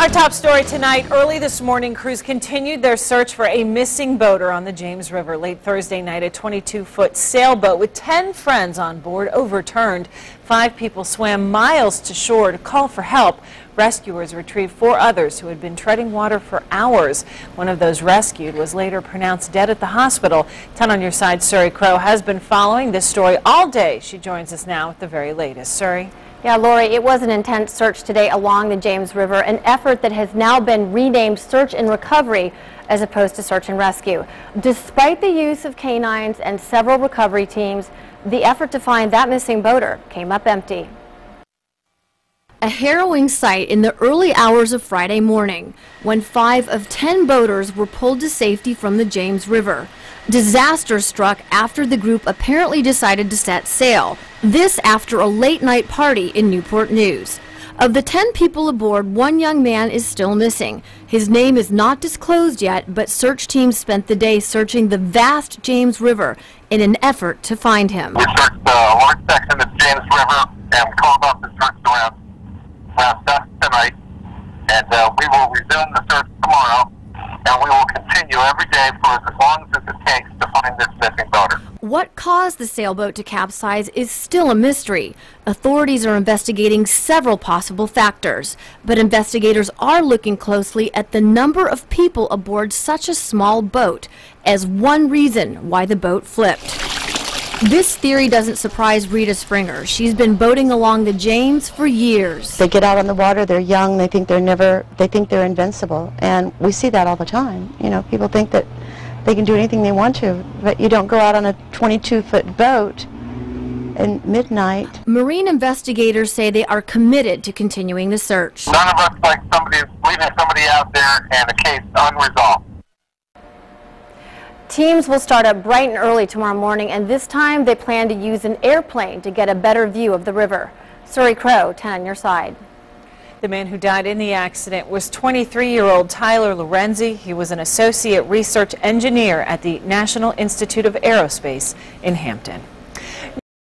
Our top story tonight, early this morning, crews continued their search for a missing boater on the James River. Late Thursday night, a 22-foot sailboat with 10 friends on board overturned. Five people swam miles to shore to call for help. Rescuers retrieved four others who had been treading water for hours. One of those rescued was later pronounced dead at the hospital. 10 on your side, Suri Crow has been following this story all day. She joins us now with the very latest. Suri? Yeah, Lori, it was an intense search today along the James River, an effort that has now been renamed Search and Recovery as opposed to Search and Rescue. Despite the use of canines and several recovery teams, the effort to find that missing boater came up empty. A harrowing sight in the early hours of Friday morning when five of ten boaters were pulled to safety from the James River. Disaster struck after the group apparently decided to set sail. This after a late night party in Newport News. Of the 10 people aboard, one young man is still missing. His name is not disclosed yet, but search teams spent the day searching the vast James River in an effort to find him. We searched a large section of the James River and called off the search around, around dusk tonight. And uh, we will resume the search tomorrow, and we will continue every day for as long as it takes to find this missing. What caused the sailboat to capsize is still a mystery. Authorities are investigating several possible factors, but investigators are looking closely at the number of people aboard such a small boat as one reason why the boat flipped. This theory doesn't surprise Rita Springer. She's been boating along the James for years. They get out on the water, they're young, they think they're never, they think they're invincible. And we see that all the time. You know, people think that they can do anything they want to, but you don't go out on a 22-foot boat in midnight. Marine investigators say they are committed to continuing the search. None of us like somebody leaving somebody out there and a case unresolved. Teams will start up bright and early tomorrow morning, and this time they plan to use an airplane to get a better view of the river. Suri Crow, 10 on your side. The man who died in the accident was 23-year-old Tyler Lorenzi. He was an associate research engineer at the National Institute of Aerospace in Hampton.